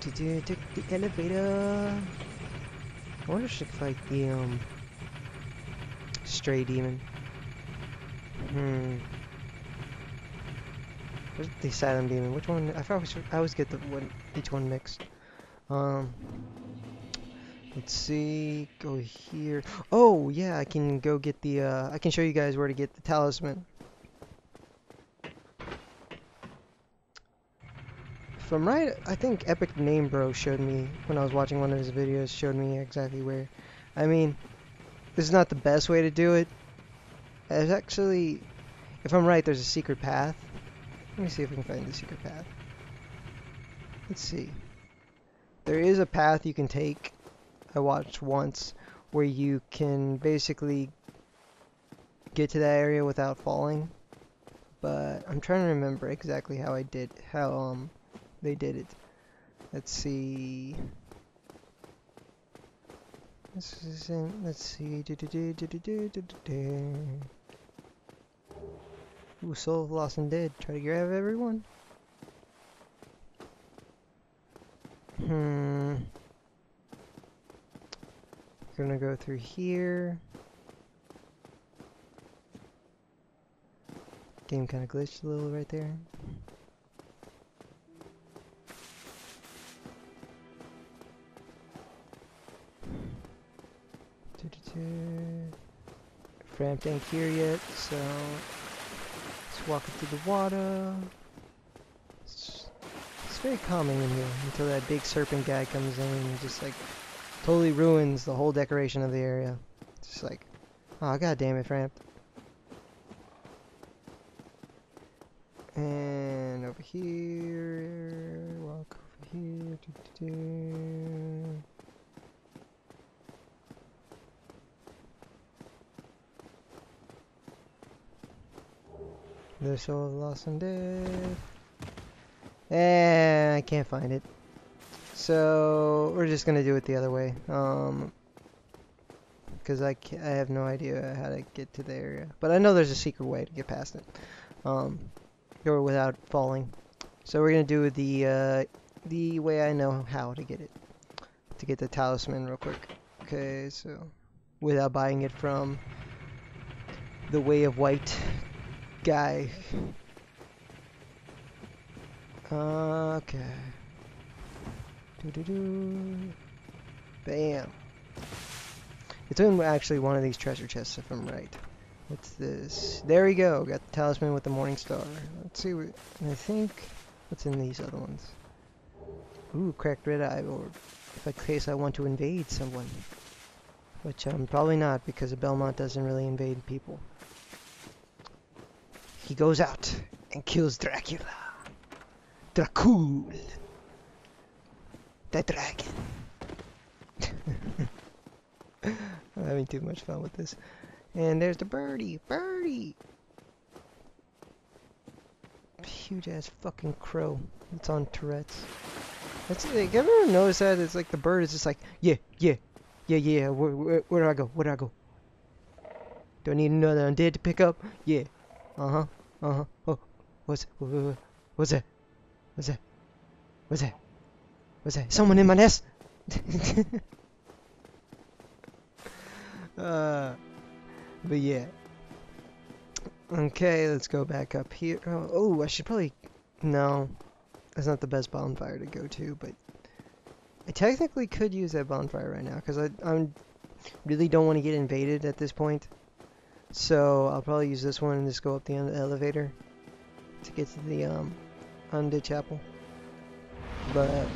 Do, do, take the elevator. I wonder if I fight the um stray demon. Hmm. Where's the asylum demon? Which one? I always I always get the one each one mixed. Um. Let's see. Go here. Oh yeah, I can go get the. Uh, I can show you guys where to get the talisman. If I'm right, I think Epic Name Bro showed me when I was watching one of his videos. Showed me exactly where. I mean, this is not the best way to do it. There's actually, if I'm right, there's a secret path. Let me see if we can find the secret path. Let's see. There is a path you can take. I watched once where you can basically get to that area without falling. But I'm trying to remember exactly how I did how um they did it. Let's see. This isn't. Let's see. Ooh, Soul Lost Undead. Try to grab everyone. Hmm. Gonna go through here. Game kind of glitched a little right there. Ramp ain't here yet, so let's walk it through the water. It's, it's very calming in here until that big serpent guy comes in and just like totally ruins the whole decoration of the area. It's just like, oh god damn it, Ramp. And over here, walk over here. Doo -doo -doo. The soul of lost undead. Eh, I can't find it. So we're just gonna do it the other way. Um, because I I have no idea how to get to the area, but I know there's a secret way to get past it. Um, or without falling. So we're gonna do the uh, the way I know how to get it. To get the talisman real quick. Okay, so without buying it from the Way of White guy. Okay. Bam. It's in actually one of these treasure chests, if I'm right. What's this? There we go. Got the talisman with the morning star. Let's see what. I think. What's in these other ones? Ooh, cracked red eye orb. If in case I want to invade someone. Which I'm probably not, because Belmont doesn't really invade people. He goes out and kills Dracula. Dracul. The dragon. I'm having too much fun with this. And there's the birdie. Birdie! Huge ass fucking crow. It's on Tourette's. That's like, ever notice that? It's like the bird is just like, yeah, yeah, yeah, yeah. Where, where, where do I go? Where do I go? Do I need another undead to pick up? Yeah. Uh huh. Uh huh. Oh, what's what's that? What's that? What's that? What's that? Someone in my nest. uh, but yeah. Okay, let's go back up here. Oh, oh, I should probably. No, that's not the best bonfire to go to, but I technically could use that bonfire right now because I I'm really don't want to get invaded at this point. So I'll probably use this one and just go up the end of the elevator to get to the um, Undead Chapel. But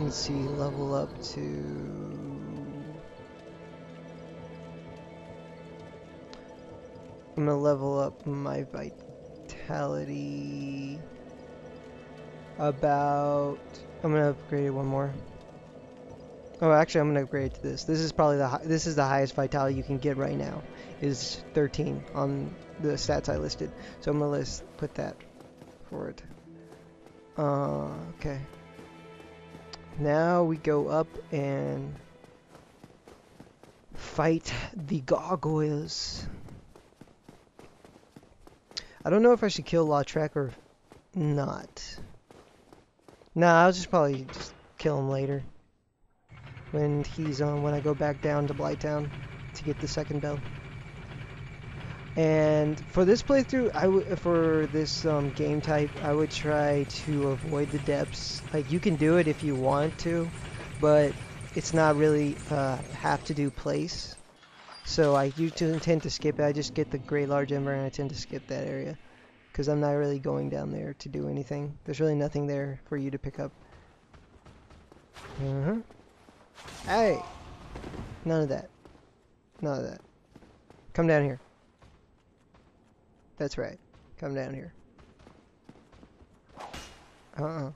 let's see, level up to. I'm gonna level up my vitality about. I'm gonna upgrade it one more. Oh, actually, I'm gonna upgrade to this. This is probably the this is the highest vitality you can get right now is 13 on the stats I listed. So I'm to list, put that for it. Uh, okay. Now we go up and fight the gargoyles. I don't know if I should kill Lautrec or not. Nah, I'll just probably just kill him later. When he's on, when I go back down to Blighttown to get the second bell. And for this playthrough, I w for this um, game type, I would try to avoid the depths. Like, you can do it if you want to, but it's not really uh, have to do place. So I usually tend to skip it. I just get the Great Large Ember and I tend to skip that area. Because I'm not really going down there to do anything. There's really nothing there for you to pick up. Uh-huh. Hey! None of that. None of that. Come down here. That's right. Come down here. Uh-uh.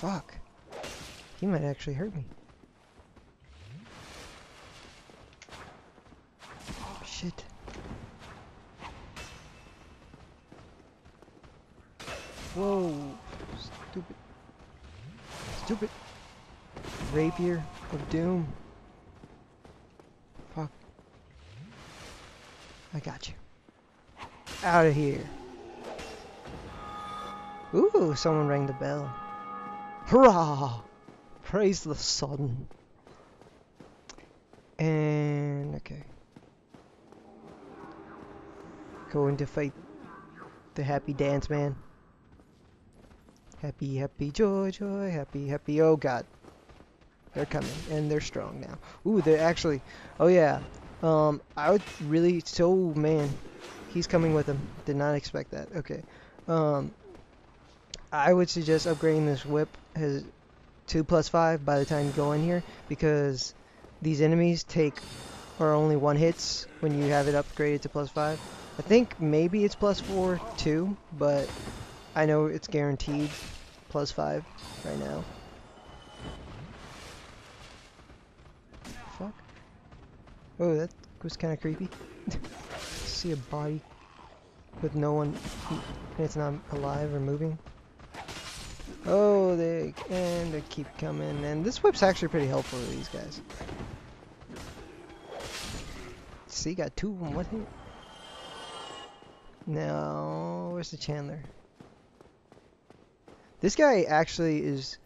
Fuck. He might actually hurt me. Shit. Whoa. Stupid. Stupid. Rapier of Doom. Fuck. I got you. Out of here. Ooh, someone rang the bell. Hurrah! Praise the sun. And okay. Going to fight the happy dance man. Happy, happy, joy, joy, happy, happy. Oh god. They're coming, and they're strong now. Ooh, they're actually. Oh yeah. Um, I would really. So man, he's coming with him. Did not expect that. Okay. Um, I would suggest upgrading this whip as two plus five by the time you go in here because these enemies take are only one hits when you have it upgraded to plus five. I think maybe it's plus four too, but I know it's guaranteed plus five right now. Oh, that was kind of creepy. See a body with no one, it's not alive or moving. Oh, they and they keep coming, and this whip's actually pretty helpful to these guys. See, got two of them. What hit? No, where's the Channeler? This guy actually is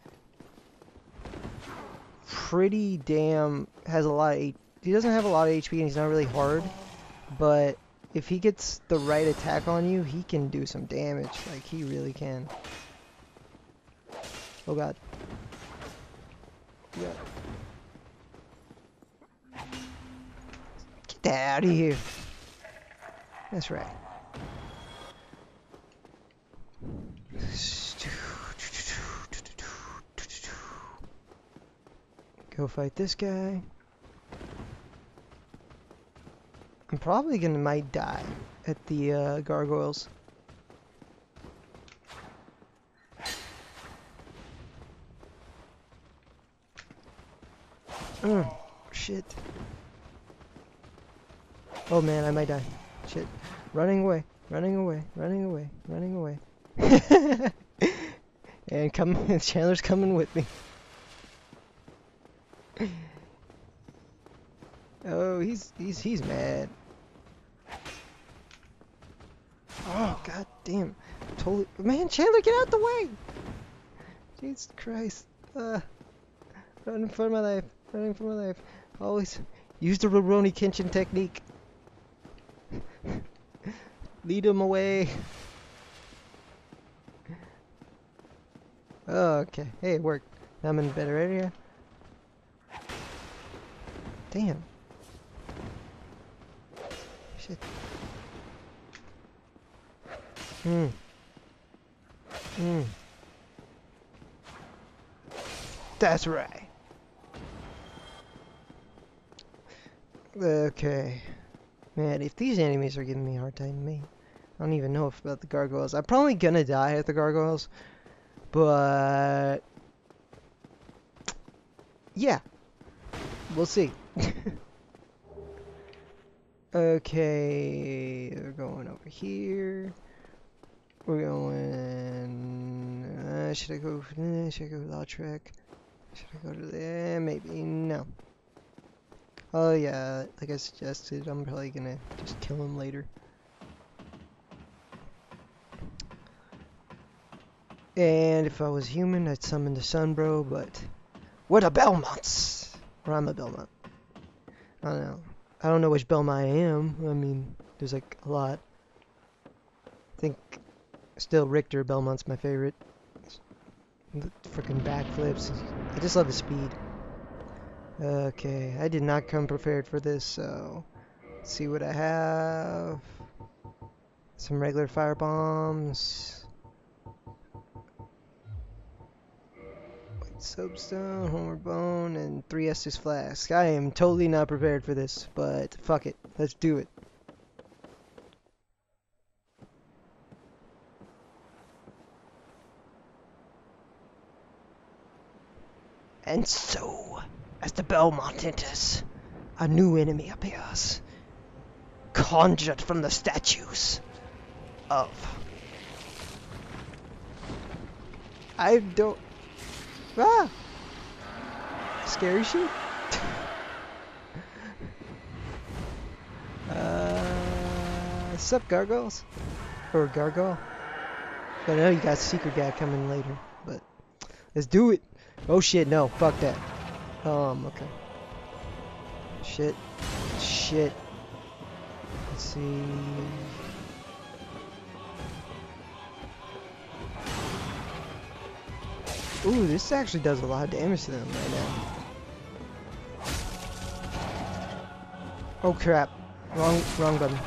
pretty damn, has a lot of, he doesn't have a lot of HP and he's not really hard, but if he gets the right attack on you, he can do some damage, like he really can. Oh god. Yeah. Get out of here. That's right. Go fight this guy. I'm probably gonna might die at the uh, gargoyles. Oh, shit. Oh man, I might die. Shit. Running away, running away, running away, running away. and come, Channeler's coming with me. oh, he's he's he's mad. Oh god damn! Totally, man, Channeler, get out the way! Jesus Christ! Uh, running for my life, running for my life. Always use the Rurouni Kenshin technique. Lead him away. Oh, okay. Hey, it worked. Now I'm in a better area. Damn. Shit. Hmm. Hmm. That's right. Okay. Man, if these enemies are giving me a hard time, me. I don't even know if about the gargoyles. I'm probably gonna die at the gargoyles. But... Yeah. We'll see. okay, we're going over here. We're going. Uh, should I go? Uh, should I go Lautrec? Should I go to there? Maybe no. Oh yeah, like I suggested, I'm probably gonna just kill him later. And if I was human, I'd summon the Sunbro, but what a Belmonts! Or I'm a Belmont. I don't know. I don't know which Belmont I am. I mean, there's like a lot. I think still Richter Belmont's my favorite. The freaking backflips. I just love his speed. Okay, I did not come prepared for this, so let's see what I have. Some regular fire bombs. White soapstone, homeward bone, and three Estus flask. I am totally not prepared for this, but fuck it. Let's do it. And so, as the Belmont enters, a new enemy appears, conjured from the statues of. I don't. Ah! Scary shit? uh. Sup, gargoyles? Or gargoyle? I know you got secret guy coming later, but let's do it. Oh shit, no, fuck that. Um, okay. Shit. Shit. Let's see. Ooh, this actually does a lot of damage to them right now. Oh crap. Wrong wrong button.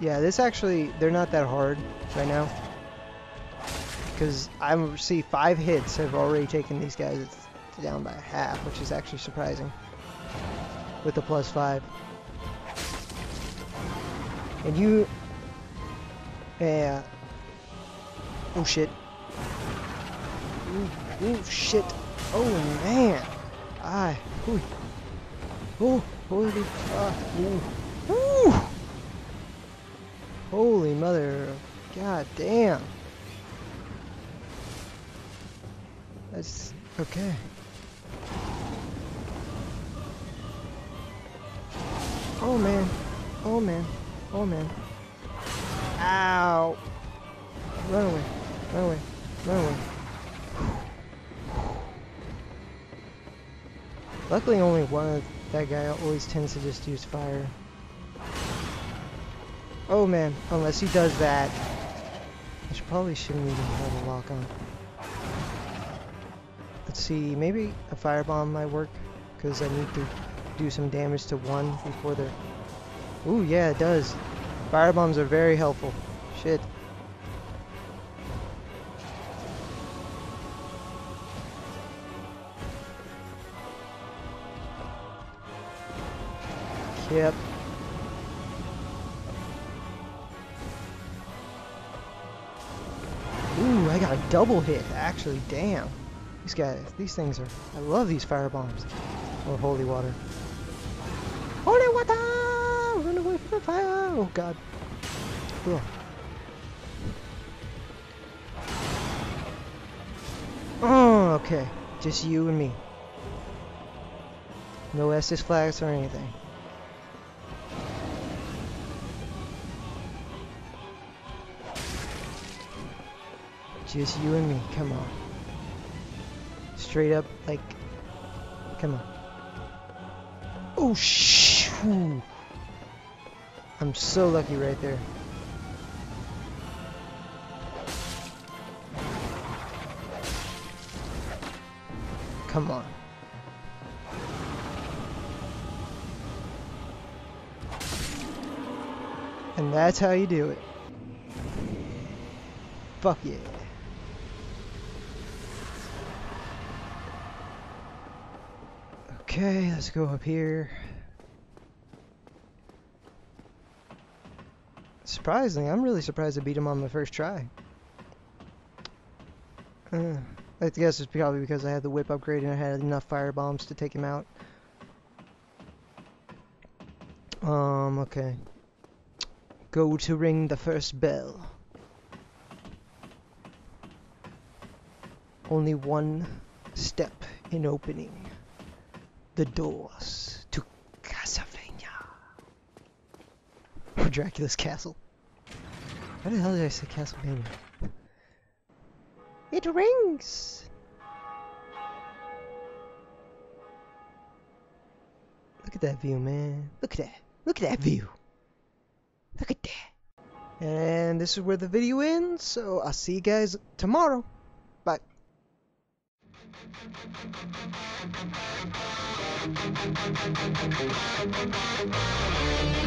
Yeah, this actually they're not that hard right now. Because I see five hits have already taken these guys down by half, which is actually surprising. With the plus five. And you... Yeah. Oh shit. Ooh, ooh shit. Oh man. Ah. Ooh. Oh, holy. Ah. Ooh. Ooh. Holy mother. God damn. That's okay. Oh man. Oh man. Oh man. Ow. Run away. Run away. Run away. Luckily only one of that guy always tends to just use fire. Oh man, unless he does that. Which probably shouldn't even have a lock on. Let's see, maybe a firebomb might work. Because I need to do some damage to one before they're... Ooh, yeah, it does. Firebombs are very helpful. Shit. Yep. Ooh, I got a double hit, actually, damn. These guys, these things are, I love these fire bombs. Or holy water. Holy water! Run away from the fire! Oh god. Ugh. Oh, okay. Just you and me. No Estus flasks or anything. Just you and me, come on. Straight up, like, come on. Oh, shh! I'm so lucky right there. Come on. And that's how you do it. Fuck yeah. Okay, let's go up here. Surprisingly, I'm really surprised I beat him on my first try. Uh, I guess it's probably because I had the whip upgrade and I had enough fire bombs to take him out. Um, okay. Go to ring the first bell. Only one step in opening the doors to Castlevania. Or Dracula's castle. Why the hell did I say Castlevania? It rings! Look at that view, man. Look at that. Look at that view. Look at that. And this is where the video ends, so I'll see you guys tomorrow. Bye.